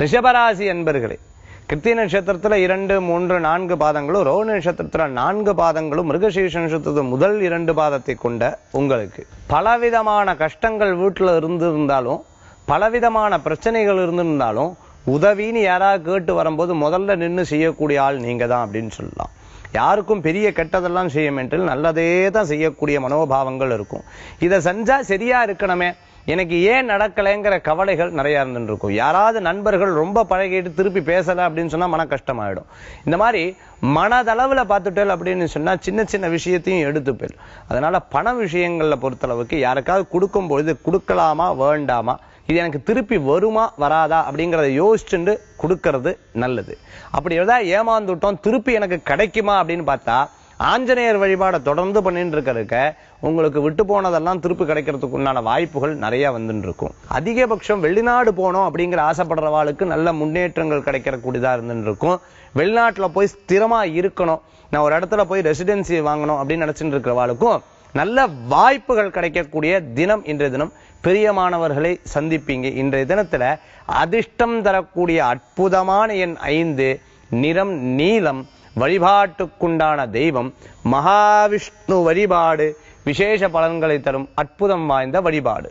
ரிஷபராசி என்பர்களே கிருத்திய நட்சத்திரத்தில் இரண்டு மூன்று நான்கு பாதங்களும் ரோஹிணி நட்சத்திரத்தில் நான்கு பாதங்களும் மிருகசீஷ நட்சத்திரத்துல முதல் இரண்டு பாதத்தை கொண்ட உங்களுக்கு. பலவிதமான கஷ்டங்கள் வீட்டுல இருந்து இருந்தாலும் பலவிதமான பிரச்சனைகள் இருந்திருந்தாலும் உதவின்னு யாராவது கேட்டு வரும்போது முதல்ல நின்று செய்யக்கூடிய ஆள் நீங்கள் தான் அப்படின்னு சொல்லலாம். யாருக்கும் பெரிய கெட்டதெல்லாம் செய்யும் என்று நல்லதே தான் செய்யக்கூடிய மனோபாவங்கள் இருக்கும். இதை செஞ்சா சரியா இருக்கணுமே. எனக்கு ஏன் நடக்கலைங்கிற கவலைகள் நிறைய இருந்துருக்கும். யாராவது நண்பர்கள் ரொம்ப பழகிட்டு திருப்பி பேசலை அப்படின்னு சொன்னா மன கஷ்டமாயிடும். இந்த மாதிரி மனதளவில் பார்த்துட்டேன் அப்படின்னு சொன்னா சின்ன சின்ன விஷயத்தையும் எடுத்துப்பேன் அதனால பண விஷயங்களில் பொறுத்தளவுக்கு யாருக்காவது கொடுக்கும் பொழுது கொடுக்கலாமா வேண்டாமா? இது எனக்கு திருப்பி வருமா வராதா அப்படிங்கிறத யோசிச்சுட்டு கொடுக்கறது நல்லது. அப்படி ஏதாவது ஏமாந்துட்டோம் திருப்பி எனக்கு கிடைக்குமா அப்படின்னு பார்த்தா ஆஞ்சநேயர் வழிபாடை தொடர்ந்து பண்ணிட்டு இருக்கிறதுக்க உங்களுக்கு விட்டு போனதெல்லாம் திருப்பி கிடைக்கிறதுக்கு உண்டான வாய்ப்புகள் நிறைய வந்துட்டு இருக்கும் அதிகபட்சம் வெளிநாடு போனோம் அப்படிங்கிற ஆசைப்படுறவாளுக்கு நல்ல முன்னேற்றங்கள் கிடைக்கிறக்கூடியதாக இருந்துட்டு இருக்கும் வெளிநாட்டில் போய் ஸ்திரமாக இருக்கணும். நான் ஒரு இடத்துல போய் ரெசிடென்சி வாங்கணும் அப்படின்னு நினச்சிட்டு இருக்கிறவாளுக்கும் நல்ல வாய்ப்புகள் கிடைக்கக்கூடிய தினம் இன்றைய தினம். பிரியமானவர்களை சந்திப்பீங்க. இன்றைய தினத்துல அதிர்ஷ்டம் தரக்கூடிய அற்புதமான எண் ஐந்து நிறம் நீளம் வழிபாட்டுக்குண்டான தெய்வம் மகாவிஷ்ணு வழிபாடு விசேஷ பலன்களை தரும் அற்புதம் வாய்ந்த வழிபாடு.